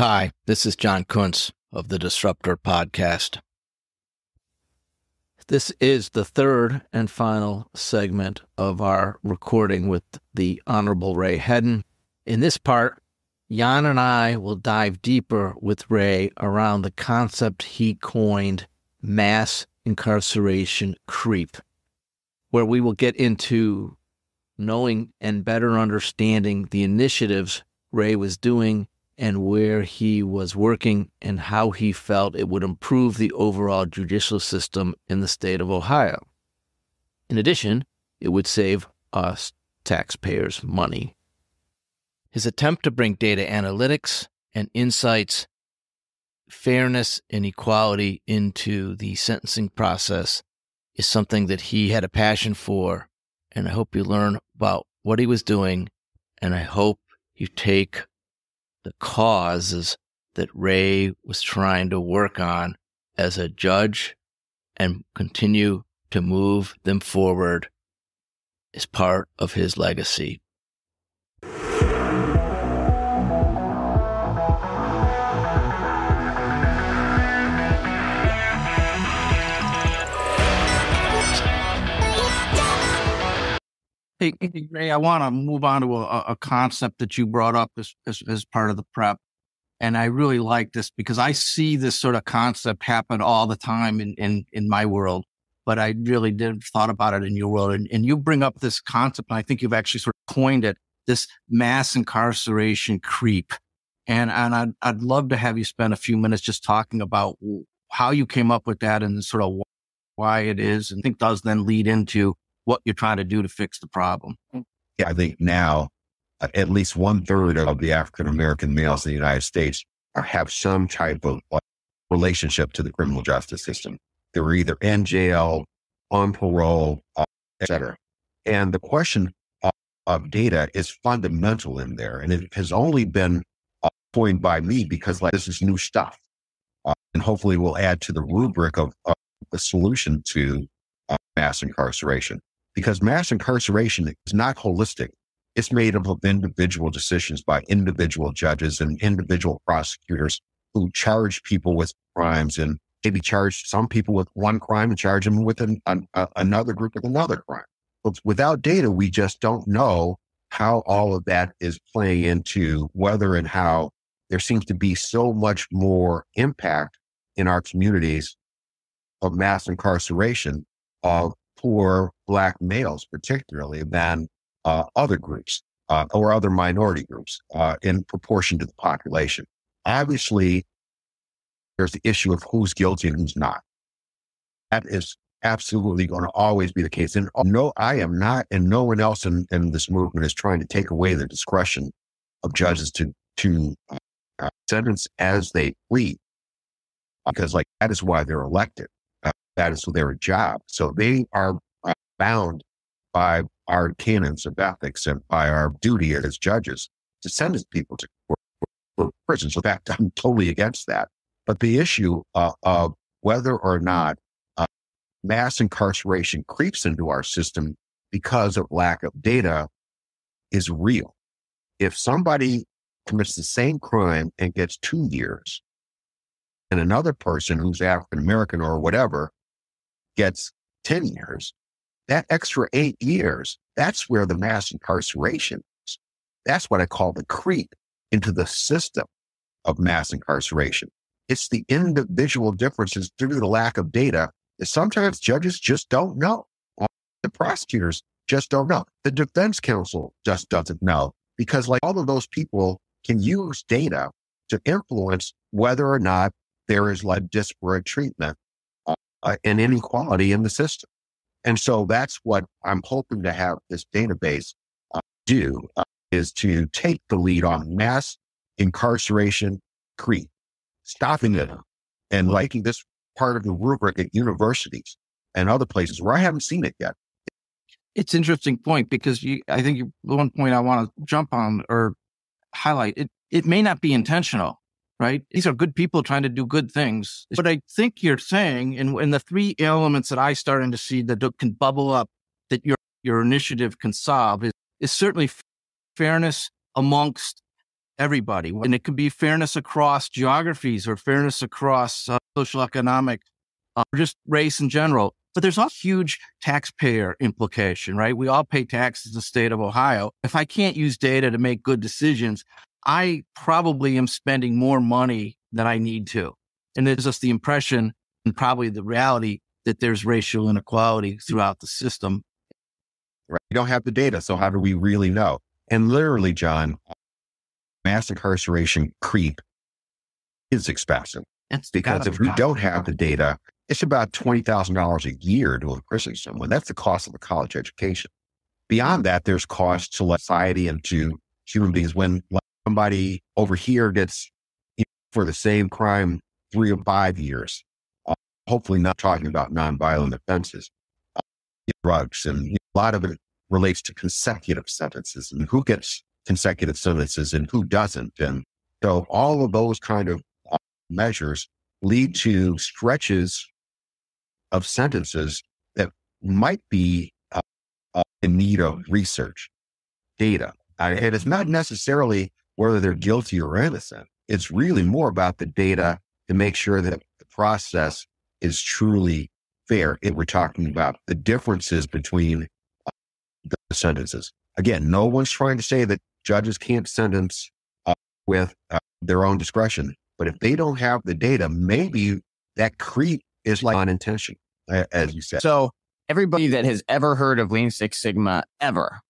Hi, this is John Kuntz of the Disruptor Podcast. This is the third and final segment of our recording with the Honorable Ray Headen. In this part, Jan and I will dive deeper with Ray around the concept he coined mass incarceration creep, where we will get into knowing and better understanding the initiatives Ray was doing and where he was working and how he felt it would improve the overall judicial system in the state of Ohio. In addition, it would save us taxpayers money. His attempt to bring data analytics and insights, fairness and equality into the sentencing process is something that he had a passion for. And I hope you learn about what he was doing. And I hope you take the causes that Ray was trying to work on as a judge and continue to move them forward is part of his legacy. Hey, hey, Ray, I want to move on to a, a, concept that you brought up as, as, as part of the prep. And I really like this because I see this sort of concept happen all the time in, in, in my world, but I really didn't thought about it in your world. And, and you bring up this concept, and I think you've actually sort of coined it, this mass incarceration creep. And, and I'd, I'd love to have you spend a few minutes just talking about how you came up with that and sort of why it is. And I think does then lead into what you're trying to do to fix the problem. Yeah, I think now uh, at least one third of the African American males in the United States are, have some type of like, relationship to the criminal justice system. They're either in jail, on parole, uh, etc. And the question of, of, data is fundamental in there, and it has only been uh, coined by me because like this is new stuff, uh, and hopefully we'll add to the rubric of, of the solution to uh, mass incarceration because mass incarceration is not holistic. It's made up of individual decisions by individual judges and individual prosecutors who charge people with crimes and maybe charge some people with one crime and charge them with an, an, another group with another crime. But without data, we just don't know how all of that is playing into whether and how there seems to be so much more impact in our communities of mass incarceration of poor black males, particularly than uh, other groups uh, or other minority groups uh, in proportion to the population. Obviously, there's the issue of who's guilty and who's not. That is absolutely going to always be the case. And no, I am not, and no one else in, in this movement is trying to take away the discretion of judges to to uh, sentence as they plead, because like that is why they're elected that is their job. So they are uh, bound by our canons of ethics and by our duty as judges to sentence people to prison. So fact, I'm totally against that. But the issue uh, of whether or not uh, mass incarceration creeps into our system because of lack of data is real. If somebody commits the same crime and gets two years, and another person who's African American or whatever gets 10 years, that extra eight years, that's where the mass incarceration is. That's what I call the creep into the system of mass incarceration. It's the individual differences due to the lack of data that sometimes judges just don't know. The prosecutors just don't know. The defense counsel just doesn't know because like all of those people can use data to influence whether or not there is like disparate treatment uh, and inequality in the system. And so that's what I'm hoping to have this database uh, do uh, is to take the lead on mass incarceration creep, stopping it and liking this part of the rubric at universities and other places where I haven't seen it yet. It's interesting point because you, I think you, one point I want to jump on or highlight it. It may not be intentional right? These are good people trying to do good things. But I think you're saying, and, the three elements that I starting to see that can bubble up that your your initiative can solve is, is certainly fairness amongst everybody. And it could be fairness across geographies or fairness across uh, social economic, uh, or just race in general. But there's a huge taxpayer implication, right? We all pay taxes in the state of Ohio. If I can't use data to make good decisions, I probably am spending more money than I need to. And there's just the impression and probably the reality that there's racial inequality mm. throughout the system. Right. We don't have the data. So how do we really know? And literally, John, mass incarceration creep is expensive. It's because if we don't have the data, it's about $20,000 a year to imprison someone. That's the cost of a college education. Beyond that, there's cost to society and to human beings. When somebody over here gets for the same crime three or five years, uh, hopefully not talking about nonviolent offenses, uh, drugs, and a lot of it relates to consecutive sentences and who gets consecutive sentences and who doesn't. And so all of those kind of uh, measures lead to stretches of sentences that might be uh, uh, in need of research, data. and it's not necessarily whether they're guilty or innocent. It's really more about the data to make sure that the process is truly fair. If we're talking about the differences between uh, the sentences. Again, no one's trying to say that judges can't sentence uh, with uh, their own discretion. But if they don't have the data, maybe that creep is like unintentional, as you said. So everybody that has ever heard of Lean Six Sigma ever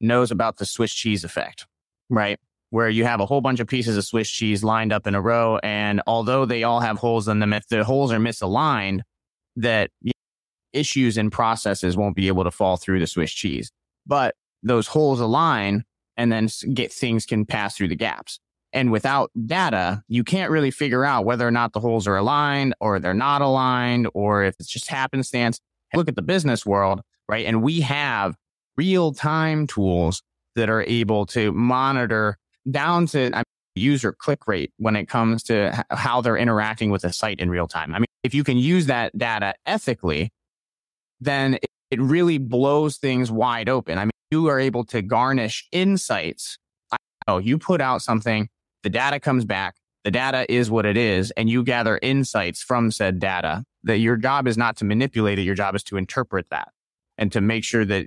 knows about the Swiss cheese effect, right? Where you have a whole bunch of pieces of Swiss cheese lined up in a row. And although they all have holes in them, if the holes are misaligned, that issues and processes won't be able to fall through the Swiss cheese. But those holes align and then get things can pass through the gaps. And without data, you can't really figure out whether or not the holes are aligned or they're not aligned or if it's just happenstance. Look at the business world, right? And we have real time tools that are able to monitor down to user click rate when it comes to how they're interacting with a site in real time. I mean, if you can use that data ethically, then it, it really blows things wide open. I mean, you are able to garnish insights. Oh, you put out something the data comes back. The data is what it is, and you gather insights from said data. That your job is not to manipulate it. Your job is to interpret that and to make sure that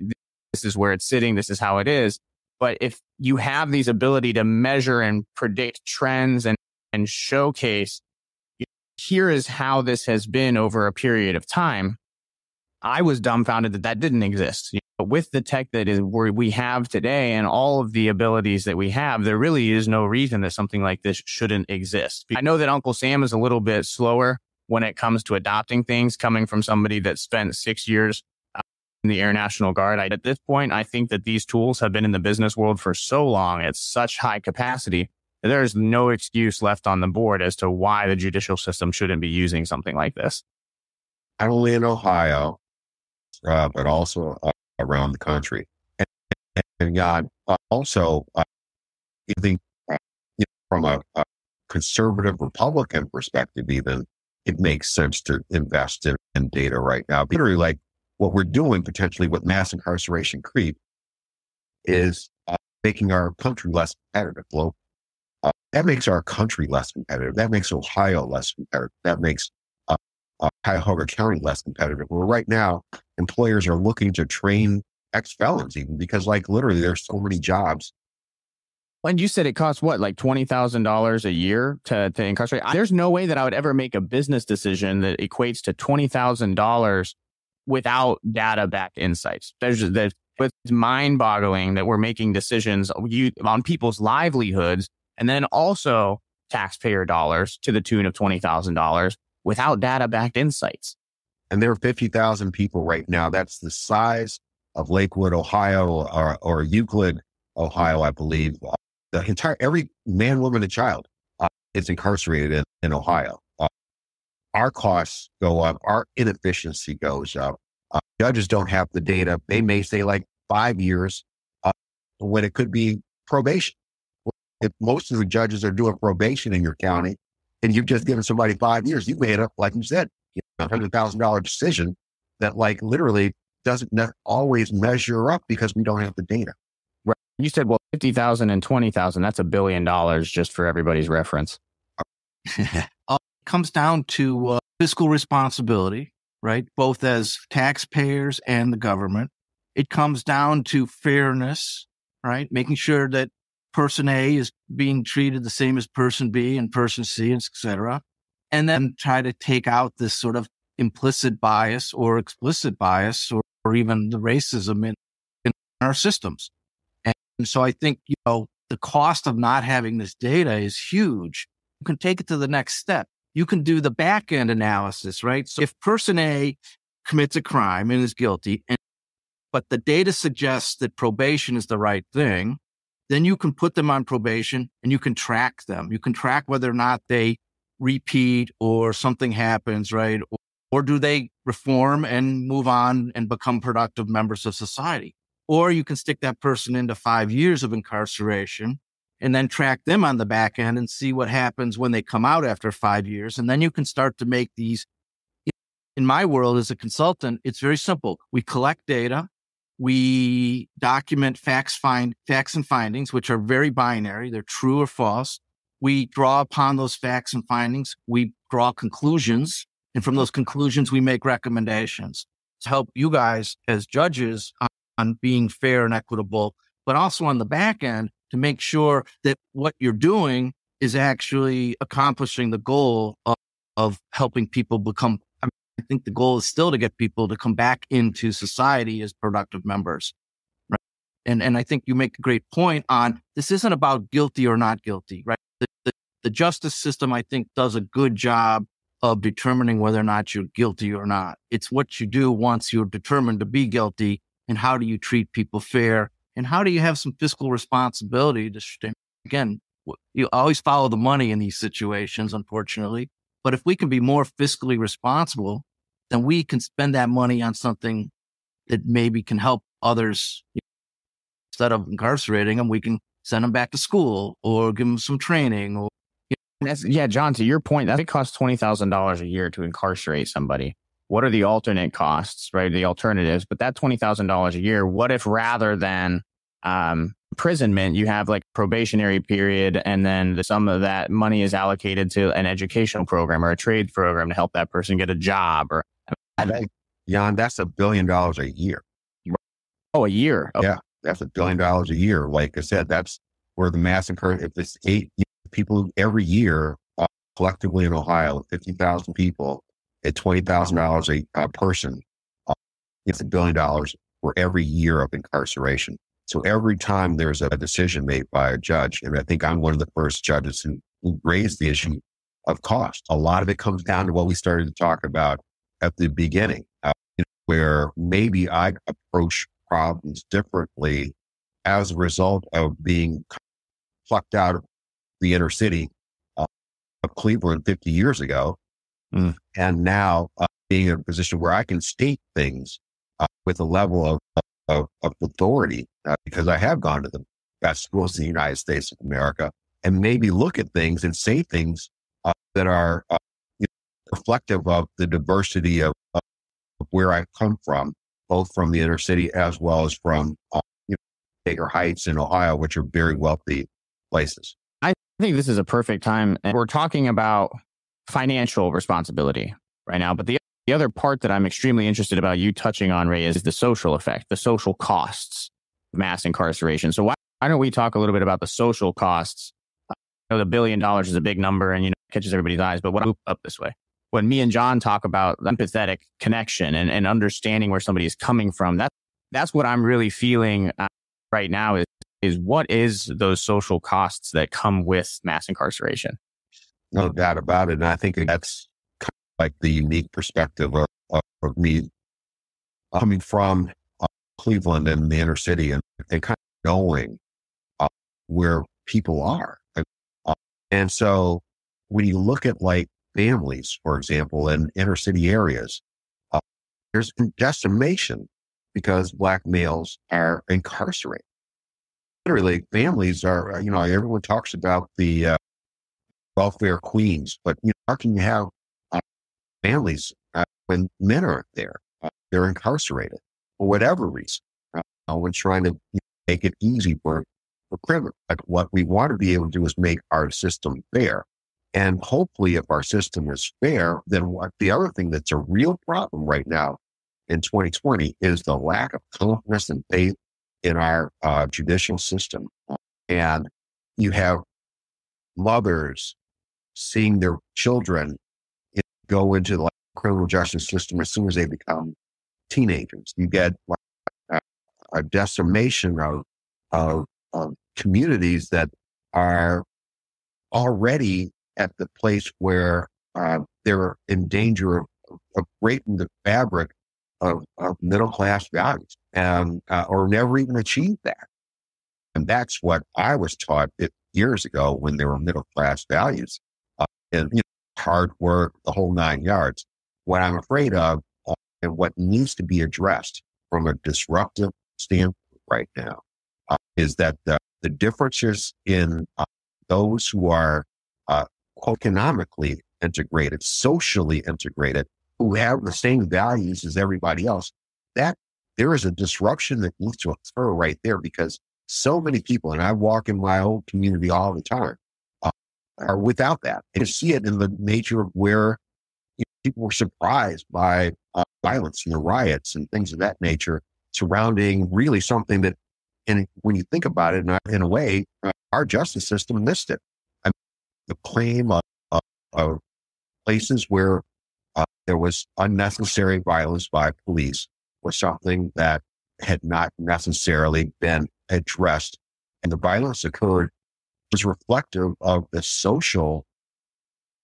this is where it's sitting. This is how it is. But if you have these ability to measure and predict trends and, and showcase, here is how this has been over a period of time. I was dumbfounded that that didn't exist. But with the tech that is we have today and all of the abilities that we have, there really is no reason that something like this shouldn't exist. I know that Uncle Sam is a little bit slower when it comes to adopting things coming from somebody that spent six years the Air National Guard. I, at this point, I think that these tools have been in the business world for so long at such high capacity that there's no excuse left on the board as to why the judicial system shouldn't be using something like this. Not only in Ohio, uh, but also uh, around the country. And, and God uh, also, I think uh, you know, from a, a, conservative Republican perspective, even it makes sense to invest in, in data right now. Literally, like what we're doing potentially with mass incarceration creep is uh, making our country less competitive. Well, uh, that makes our country less competitive. That makes Ohio less competitive. That makes uh, uh, Cuyahoga County less competitive. Well, right now, employers are looking to train ex felons, even because, like, literally, there's so many jobs. And you said it costs what, like twenty thousand dollars a year to to incarcerate. There's no way that I would ever make a business decision that equates to twenty thousand dollars without data backed insights. There's that. It's mind boggling that we're making decisions on people's livelihoods and then also taxpayer dollars to the tune of $20,000 without data backed insights. And there are 50,000 people right now. That's the size of Lakewood, Ohio, or, or Euclid, Ohio, I believe. Uh, the entire, every man, woman, and child uh, is incarcerated in, in Ohio. Our costs go up, our inefficiency goes up. Uh, judges don't have the data. They may say like five years uh, when it could be probation. If most of the judges are doing probation in your county and you've just given somebody five years, you made up, like you said, a hundred thousand dollar decision that like literally doesn't ne- always measure up because we don't have the data. Right. You said, well, 50,000 and 20,000, that's a billion dollars just for everybody's reference. comes down to uh, fiscal responsibility, right? Both as taxpayers and the government. It comes down to fairness, right? Making sure that person A is being treated the same as person B and person C, et cetera. And then try to take out this sort of implicit bias or explicit bias or, or even the racism in, in our systems. And so I think, you know, the cost of not having this data is huge. You can take it to the next step. You can do the back end analysis, right? So if person A commits a crime and is guilty, and, but the data suggests that probation is the right thing, then you can put them on probation and you can track them. You can track whether or not they repeat or something happens, right? Or, or do they reform and move on and become productive members of society? Or you can stick that person into five years of incarceration and then track them on the back end and see what happens when they come out after five years. And then you can start to make these. In my world as a consultant, it's very simple. We collect data, we document facts, find facts and findings, which are very binary. They're true or false. We draw upon those facts and findings. We draw conclusions. And from those conclusions, we make recommendations to help you guys as judges on being fair and equitable, but also on the back end to make sure that what you're doing is actually accomplishing the goal of, of helping people become. I, mean, I think the goal is still to get people to come back into society as productive members. Right. And, and I think you make a great point on this isn't about guilty or not guilty, right? The, the, the justice system, I think, does a good job of determining whether or not you're guilty or not. It's what you do once you're determined to be guilty and how do you treat people fair and how do you have some fiscal responsibility to again you always follow the money in these situations unfortunately. But if we can be more fiscally responsible then we can spend that money on something that maybe can help others instead of incarcerating them we can send them back to school or give them some training or that's, yeah, John, to your point, that it costs $20,000 a year to incarcerate somebody what are the alternate costs, right? The alternatives, but that $20,000 a year, what if rather than um, imprisonment, you have like probationary period and then the, some of that money is allocated to an educational program or a trade program to help that person get a job or. Jan, that's a billion dollars a year. Oh, a year. Yeah. That's a billion dollars a year. Like I said, that's where the mass incurred. If it's eight people every year, collectively in Ohio, 50,000 people, at $20,000 a, person, uh, it's a billion dollars for every year of incarceration. So every time there's a decision made by a judge, and I think I'm one of the first judges who, who raised the issue of cost. A lot of it comes down to what we started to talk about at the beginning, uh, where maybe I approach problems differently as a result of being plucked out of the inner city uh, of Cleveland 50 years ago Mm. And now uh, being in a position where I can state things uh, with a level of, of, of authority uh, because I have gone to the best schools in the United States of America and maybe look at things and say things uh, that are uh, you know, reflective of the diversity of, of, where I come from, both from the inner city as well as from uh, you know, Shaker Heights in Ohio, which are very wealthy places. I think this is a perfect time. And we're talking about financial responsibility right now. But the, the other part that I'm extremely interested about you touching on, Ray, is the social effect, the social costs of mass incarceration. So why, why don't we talk a little bit about the social costs? I know the billion dollars is a big number and, you know, catches everybody's eyes, but what I up this way. When me and John talk about empathetic connection and, and understanding where somebody is coming from, that, that's what I'm really feeling uh, right now is, is what is those social costs that come with mass incarceration? No doubt about it. And I think that's kind of like the unique perspective of, of, of me coming from uh, Cleveland and the inner city and, and kind of knowing uh, where people are. Uh, and so when you look at like families, for example, in inner city areas, uh, there's decimation because black males are incarcerated. Literally, families are, you know, everyone talks about the uh, welfare queens. But you know, how can you have uh, families uh, when men aren't there? Uh, they're incarcerated for whatever reason. Uh, we're trying to you know, make it easy for for criminals. But what we want to be able to do is make our system fair. And hopefully, if our system is fair, then what the other thing that's a real problem right now in 2020 is the lack of confidence and faith in our uh, judicial system. And you have mothers seeing their children go into the criminal justice system as soon as they become teenagers. You get like, a decimation of, of, of communities that are already at the place where uh, they're in danger of, of breaking the fabric of, of middle class values and uh, or never even achieve that. And that's what I was taught years ago when there were middle class values and you know, hard work, the whole nine yards. What I'm afraid of uh, and what needs to be addressed from a disruptive standpoint right now uh, is that the, the differences in uh, those who are uh, economically integrated, socially integrated, who have the same values as everybody else, that there is a disruption that needs to occur right there because so many people, and I walk in my own community all the time, are without that. And you see it in the nature of where you know, people were surprised by uh, violence and the riots and things of that nature surrounding really something that, and when you think about it in a, in a way, uh, our justice system missed it. I mean, the claim of, of, of places where uh, there was unnecessary violence by police was something that had not necessarily been addressed. And the violence occurred was reflective of the social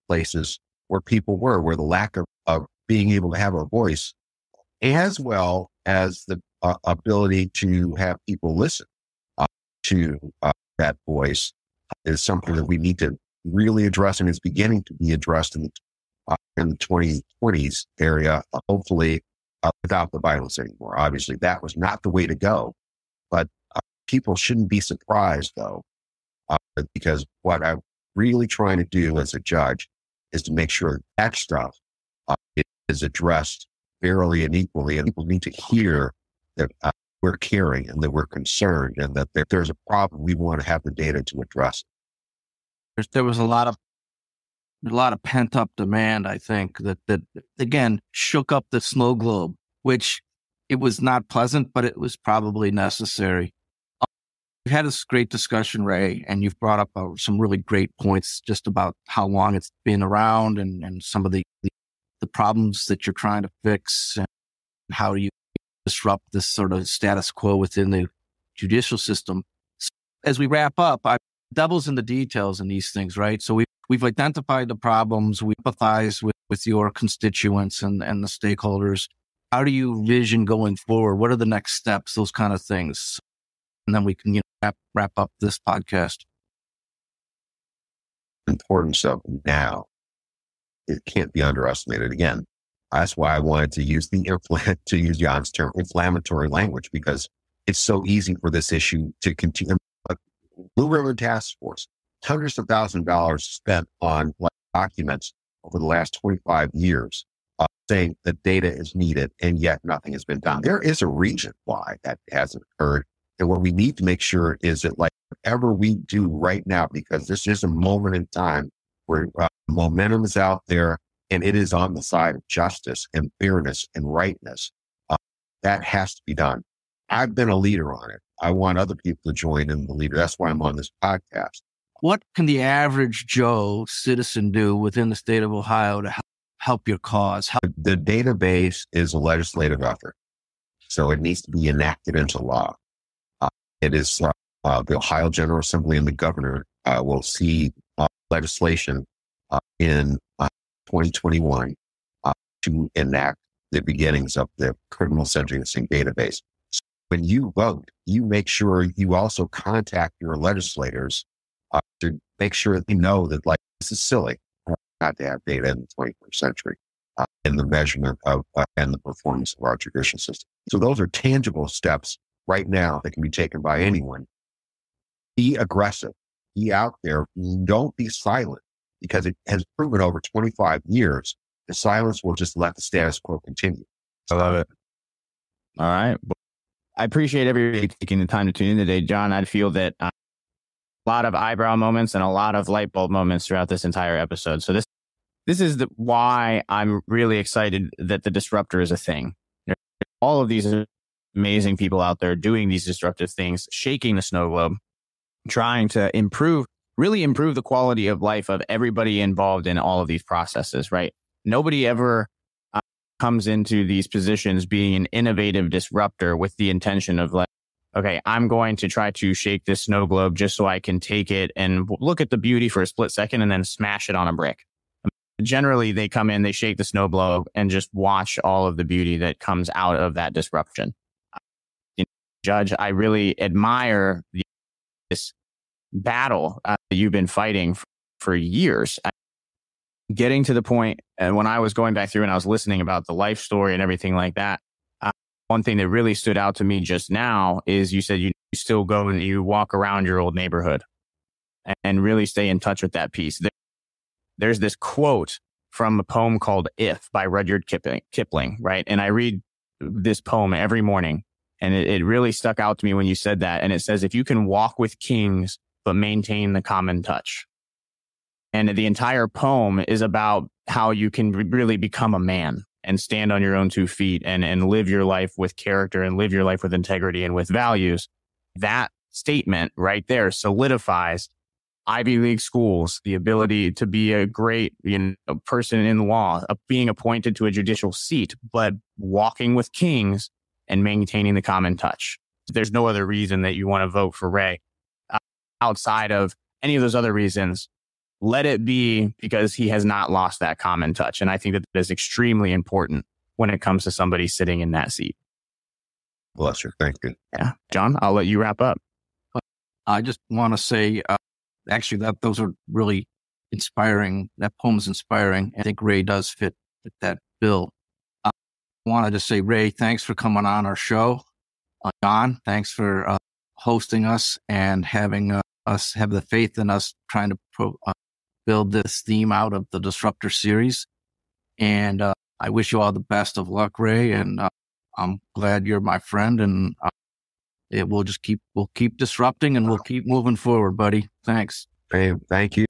places where people were, where the lack of, of being able to have a voice, as well as the uh, ability to have people listen uh, to uh, that voice, is something that we need to really address and is beginning to be addressed in the uh, in the 2020s area, uh, hopefully uh, without the violence anymore. Obviously, that was not the way to go, but people shouldn't be surprised though, uh, because what I'm really trying to do as a judge is to make sure that stuff uh, is addressed fairly and equally, and people need to hear that we're caring and that we're concerned, and that if there's a problem, we want to have the data to address it. There was a lot of a lot of pent up demand, I think, that, that again shook up the snow globe, which it was not pleasant, but it was probably necessary. We've had this great discussion, Ray, and you've brought up uh, some really great points just about how long it's been around and, and some of the, the, the problems that you're trying to fix and how do you disrupt this sort of status quo within the judicial system. So as we wrap up, I devil's in the details in these things, right? So we we've identified the problems, we empathize with, with your constituents and, and the stakeholders. How do you vision going forward? What are the next steps? Those kind of things. And then we can you know, wrap, wrap up this podcast. Importance of now. It can't be underestimated again. That's why I wanted to use the infl- to use Jan's term inflammatory language because it's so easy for this issue to continue. Blue Ribbon Task Force hundreds of thousands of dollars spent on like, documents over the last 25 years uh, saying that data is needed and yet nothing has been done. There is a reason why that hasn't occurred. And what we need to make sure is that like whatever we do right now, because this is a moment in time where uh, momentum is out there and it is on the side of justice and fairness and rightness. Uh, that has to be done. I've been a leader on it. I want other people to join in the leader. That's why I'm on this podcast what can the average Joe citizen do within the state of Ohio to help your cause? How- the database is a legislative effort, so it needs to be enacted into law. Uh, it is uh, uh, the Ohio General Assembly and the governor uh, will see uh, legislation uh, in 2021 to enact the beginnings of the criminal sentencing database. So when you vote, you make sure you also contact your legislators uh, to make sure they know that like this is silly not to have data in the 21st century uh, in the measurement of uh, and the performance of our judicial system. So those are tangible steps right now that can be taken by anyone. Be aggressive. Be out there. Don't be silent because it has proven over 25 years the silence will just let the status quo continue. I love it. All right. I appreciate everybody taking the time to tune in today, John. I feel that uh, a lot of eyebrow moments and a lot of light bulb moments throughout this entire episode. So this this is the, why I'm really excited that the disruptor is a thing. All of these amazing people out there doing these disruptive things, shaking the snow globe, trying to improve, really improve the quality of life of everybody involved in all of these processes, right? Nobody ever uh, comes into these positions being an innovative disruptor with the intention of like, okay, I'm going to try to shake this snow globe just so I can take it and look at the beauty for a split second and then smash it on a brick. Generally, they come in, they shake the snow globe and just watch all of the beauty that comes out of that disruption. Judge, I really admire this battle uh, you've been fighting for, for years. Getting to the point, and when I was going back through and I was listening about the life story and everything like that, one thing that really stood out to me just now is you said you still go and you walk around your old neighborhood and really stay in touch with that piece. There's this quote from a poem called If by Rudyard Kipling, right? And I read this poem every morning and it, it really stuck out to me when you said that. And it says, if you can walk with kings, but maintain the common touch. And the entire poem is about how you can really become a man and stand on your own two feet and, and live your life with character and live your life with integrity and with values, that statement right there solidifies Ivy League schools, the ability to be a great you know, person in law, uh, being appointed to a judicial seat, but walking with kings and maintaining the common touch. There's no other reason that you want to vote for Ray uh, outside of any of those other reasons let it be because he has not lost that common touch. And I think that that is extremely important when it comes to somebody sitting in that seat. Bless you. Thank you. Yeah. John, I'll let you wrap up. I just want to say, uh, actually, that those are really inspiring. That poem is inspiring. I think Ray does fit, fit that bill. Wanted to say, Ray, thanks for coming on our show. Uh, John, thanks for uh, hosting us and having uh, us have the faith in us trying to pro, uh, build this theme out of the Disruptor series. And uh, I wish you all the best of luck, Ray. And uh, I'm glad you're my friend. And it will just keep we'll keep disrupting and we'll keep moving forward, buddy. Thanks. Hey, thank you.